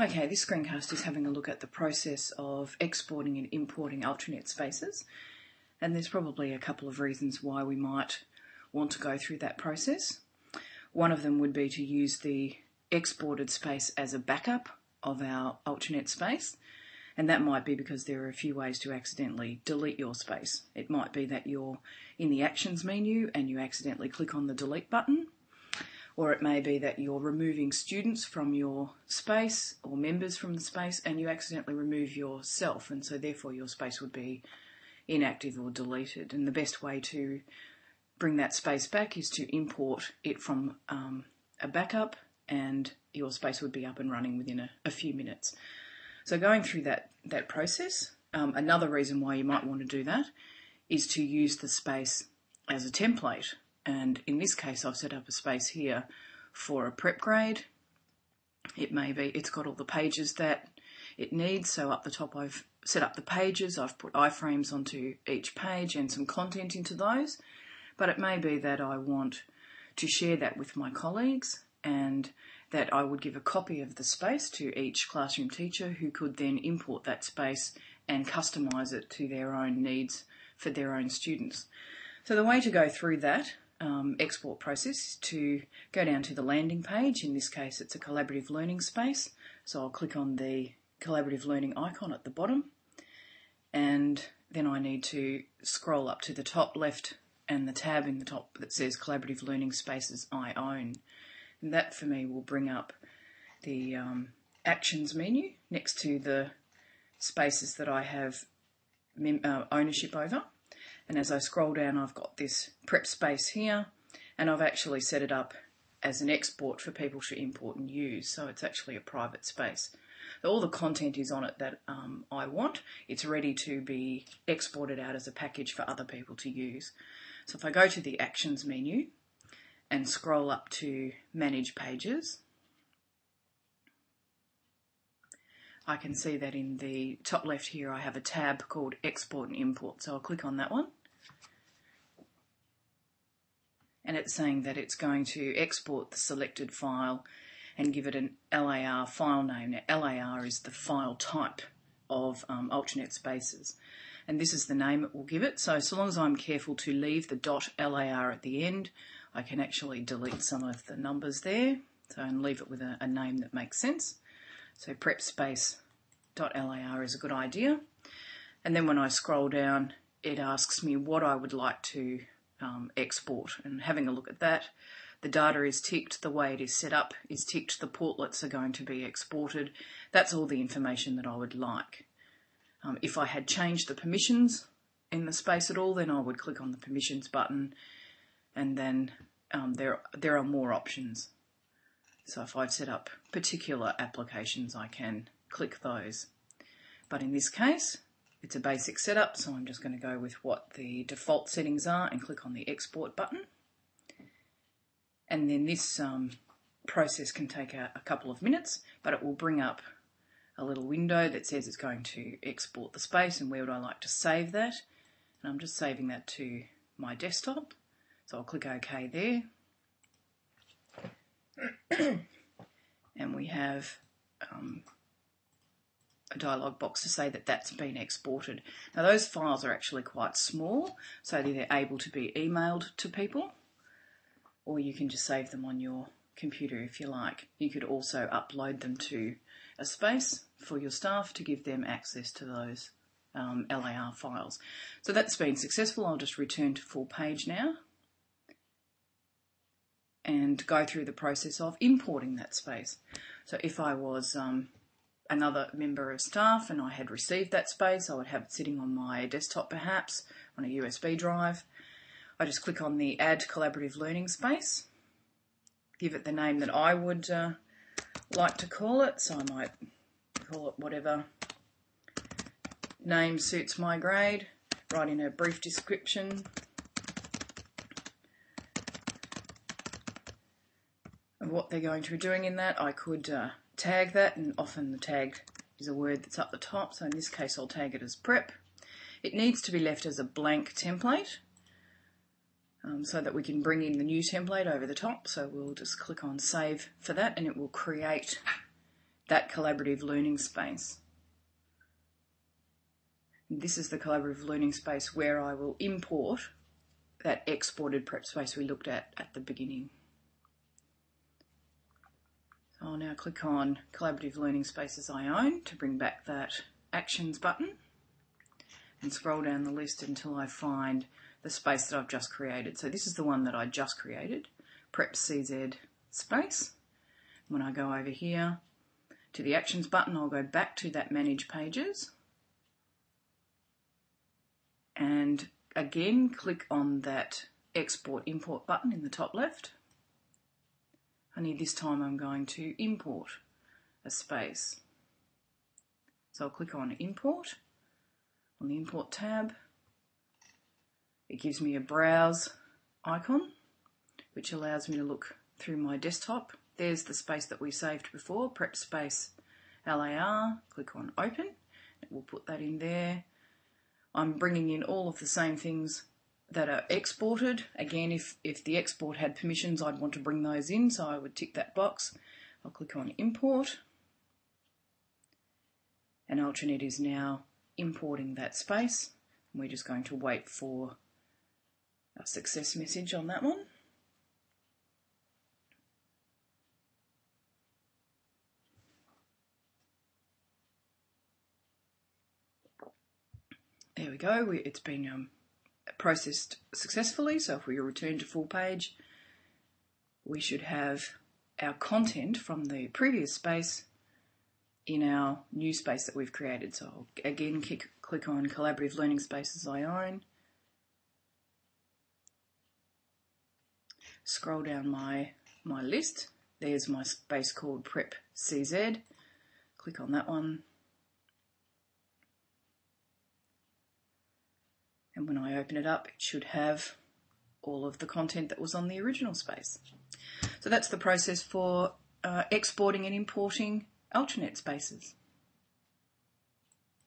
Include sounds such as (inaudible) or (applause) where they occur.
Okay, this screencast is having a look at the process of exporting and importing Ultranet spaces. And there's probably a couple of reasons why we might want to go through that process. One of them would be to use the exported space as a backup of our Ultranet space. And that might be because there are a few ways to accidentally delete your space. It might be that you're in the actions menu and you accidentally click on the delete button or it may be that you're removing students from your space or members from the space and you accidentally remove yourself and so therefore your space would be inactive or deleted and the best way to bring that space back is to import it from um, a backup and your space would be up and running within a, a few minutes. So going through that, that process, um, another reason why you might want to do that is to use the space as a template and in this case I've set up a space here for a prep grade. It may be, it's got all the pages that it needs, so up the top I've set up the pages, I've put iframes onto each page and some content into those, but it may be that I want to share that with my colleagues and that I would give a copy of the space to each classroom teacher who could then import that space and customise it to their own needs for their own students. So the way to go through that um, export process to go down to the landing page. In this case, it's a collaborative learning space. So I'll click on the collaborative learning icon at the bottom and then I need to scroll up to the top left and the tab in the top that says collaborative learning spaces I own. And that for me will bring up the um, actions menu next to the spaces that I have uh, ownership over. And as I scroll down, I've got this prep space here, and I've actually set it up as an export for people to import and use. So it's actually a private space. All the content is on it that um, I want. It's ready to be exported out as a package for other people to use. So if I go to the Actions menu and scroll up to Manage Pages, I can see that in the top left here I have a tab called Export and Import. So I'll click on that one. And it's saying that it's going to export the selected file and give it an LAR file name. Now, LAR is the file type of um, Ultranet spaces. And this is the name it will give it. So, so long as I'm careful to leave the dot .lar at the end, I can actually delete some of the numbers there. So, and leave it with a, a name that makes sense. So prep space dot .lar is a good idea. And then when I scroll down, it asks me what I would like to um, export. And having a look at that, the data is ticked, the way it is set up is ticked, the portlets are going to be exported. That's all the information that I would like. Um, if I had changed the permissions in the space at all, then I would click on the permissions button and then um, there, there are more options. So if I've set up particular applications, I can click those. But in this case, it's a basic setup, so I'm just going to go with what the default settings are and click on the export button. And then this um, process can take a, a couple of minutes, but it will bring up a little window that says it's going to export the space and where would I like to save that. And I'm just saving that to my desktop. So I'll click OK there. (clears throat) and we have um, a dialog box to say that that's been exported. Now those files are actually quite small, so they're able to be emailed to people, or you can just save them on your computer if you like. You could also upload them to a space for your staff to give them access to those um, LAR files. So that's been successful. I'll just return to full page now and go through the process of importing that space. So if I was um, another member of staff and I had received that space, I would have it sitting on my desktop perhaps on a USB drive. I just click on the Add Collaborative Learning Space, give it the name that I would uh, like to call it, so I might call it whatever name suits my grade, write in a brief description, of what they're going to be doing in that. I could uh, tag that, and often the tag is a word that's up the top, so in this case I'll tag it as prep. It needs to be left as a blank template um, so that we can bring in the new template over the top. So we'll just click on save for that and it will create that collaborative learning space. This is the collaborative learning space where I will import that exported prep space we looked at at the beginning. I'll now click on Collaborative Learning Spaces I own to bring back that Actions button and scroll down the list until I find the space that I've just created. So this is the one that I just created, Prep CZ space. When I go over here to the Actions button, I'll go back to that Manage Pages and again click on that export import button in the top left. Only this time I'm going to import a space. So I'll click on import on the import tab. It gives me a browse icon which allows me to look through my desktop. There's the space that we saved before, prep space LAR. Click on open. It will put that in there. I'm bringing in all of the same things that are exported. Again, if, if the export had permissions, I'd want to bring those in, so I would tick that box. I'll click on import. And Ultranet is now importing that space. We're just going to wait for a success message on that one. There we go. It's been um, processed successfully. So if we return to full page, we should have our content from the previous space in our new space that we've created. So I'll again click, click on Collaborative Learning Spaces I own. Scroll down my, my list. There's my space called Prep CZ. Click on that one. And when I open it up, it should have all of the content that was on the original space. So that's the process for uh, exporting and importing Ultranet spaces.